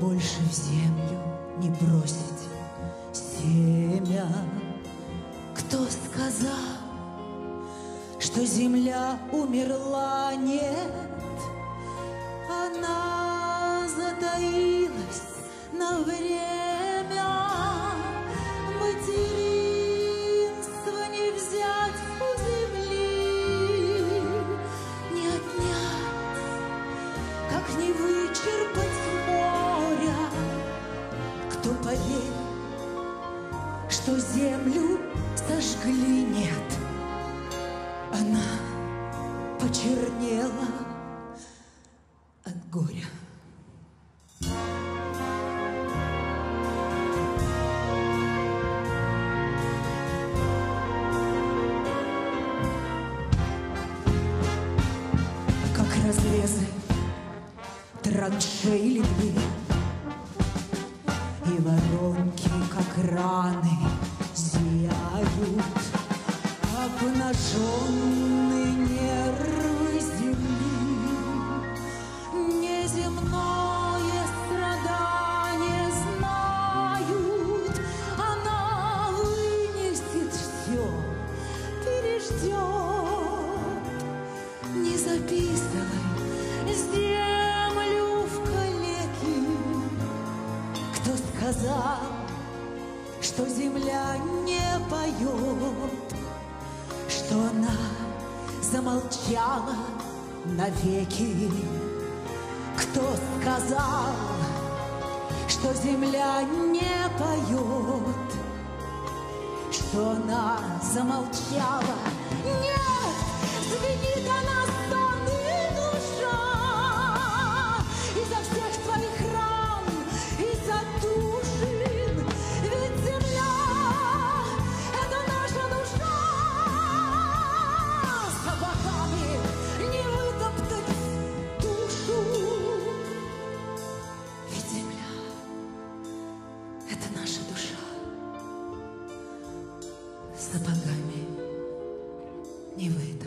Больше в землю не бросить семя. Кто сказал, что земля умерла? Нет, она затаилась на время. Материнство не взять у земли, не отнять, как не вычерпать моря. Кто поверил, что землю сожгли? Нет, она почернела от горя. как разрезы траншеи две, И воронки, как раны, Обнаженные нервы земли. Неземное страдание знают, Она вынесет все, переждет. Не записывай землю в калеки. Кто сказал, что земля не поет, что она замолчала навеки? Кто сказал, что земля не поет, что она замолчала? Нет, звенит сапогами не выйду.